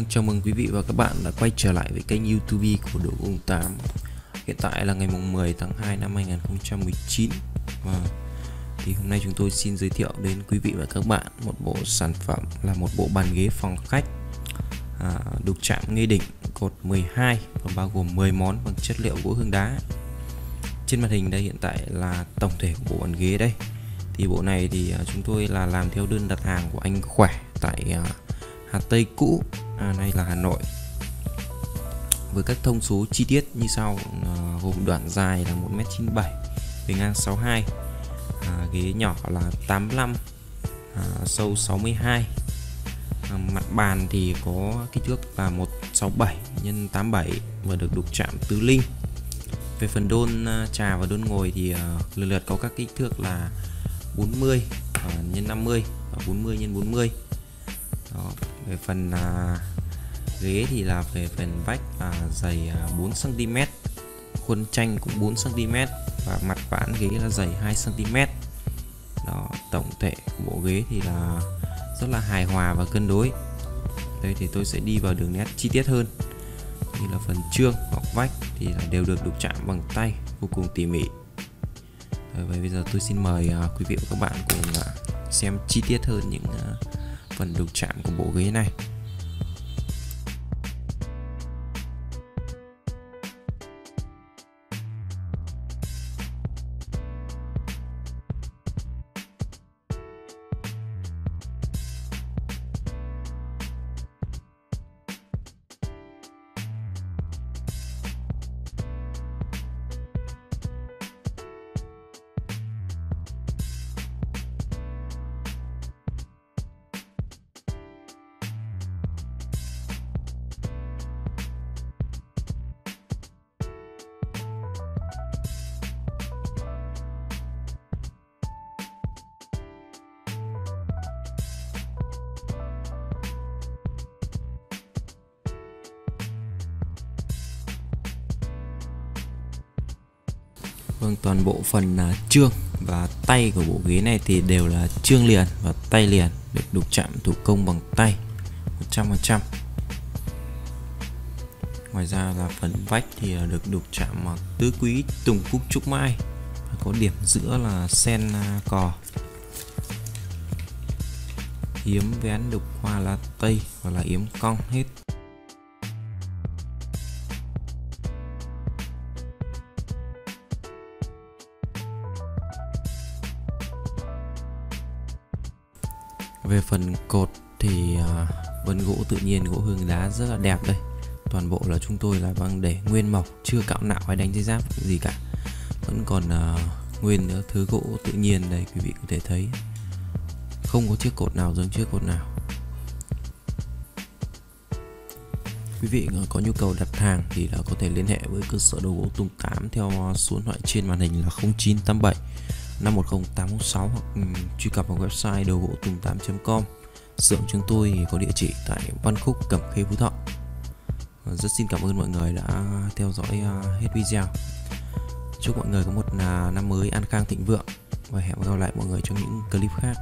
Vâng, chào mừng quý vị và các bạn đã quay trở lại với kênh YouTube của Độ 08 Hiện tại là ngày mùng 10 tháng 2 năm 2019 Và thì hôm nay chúng tôi xin giới thiệu đến quý vị và các bạn một bộ sản phẩm là một bộ bàn ghế phòng khách à, đục chạm nghe đỉnh cột 12 và bao gồm 10 món bằng chất liệu gỗ hương đá. Trên màn hình đây hiện tại là tổng thể của bộ bàn ghế đây. Thì bộ này thì à, chúng tôi là làm theo đơn đặt hàng của anh khỏe tại à, Hà Tây cũ à, nay là Hà Nội. Với các thông số chi tiết như sau. À, gồm đoạn dài là 1m97 bề ngang 62 à, ghế nhỏ là 85 à, sâu 62 à, mặt bàn thì có kích thước là 167 x 87 và được đục chạm tứ linh. Về phần đôn à, trà và đôn ngồi thì à, lần lượt có các kích thước là 40 à, x 50 và 40 x 40 đó. về phần à, ghế thì là về phần vách là dày 4 cm khuôn tranh cũng 4 cm và mặt vãn ghế là dày 2 cm đó tổng thể của bộ ghế thì là rất là hài hòa và cân đối. Đây thì tôi sẽ đi vào đường nét chi tiết hơn. Như là phần trương hoặc vách thì là đều được đục chạm bằng tay vô cùng tỉ mỉ. Vậy bây giờ tôi xin mời uh, quý vị và các bạn cùng uh, xem chi tiết hơn những uh, phần đục chạm của bộ ghế này. Vâng, toàn bộ phần là trương và tay của bộ ghế này thì đều là trương liền và tay liền được đục chạm thủ công bằng tay 100%. Ngoài ra là phần vách thì à, được đục chạm bằng tứ quý tùng cúc trúc mai và có điểm giữa là sen à, cò. Yếm vén đục hoa lá tây và là yếm cong hết về phần cột thì à, uh, vân gỗ tự nhiên gỗ hương đá rất là đẹp đây. Toàn bộ là chúng tôi là đang để nguyên mộc chưa cạo nạo hay đánh dây giáp gì cả. Vẫn còn uh, nguyên nữa thứ gỗ tự nhiên đây quý vị có thể thấy. Không có chiếc cột nào giống chiếc cột nào. Quý vị có nhu cầu đặt hàng thì là có thể liên hệ với cơ sở đồ gỗ Tùng 8 theo số điện thoại trên màn hình là 0987 510816 hoặc um, truy cập vào website đầu gỗ tùng 8.com xưởng chúng tôi có địa chỉ tại Văn Khúc Cẩm Khê Phú Thọ. Rất xin cảm ơn mọi người đã theo dõi à, hết video. Chúc mọi người có một à, năm mới an khang thịnh vượng và hẹn gặp lại mọi người trong những clip khác.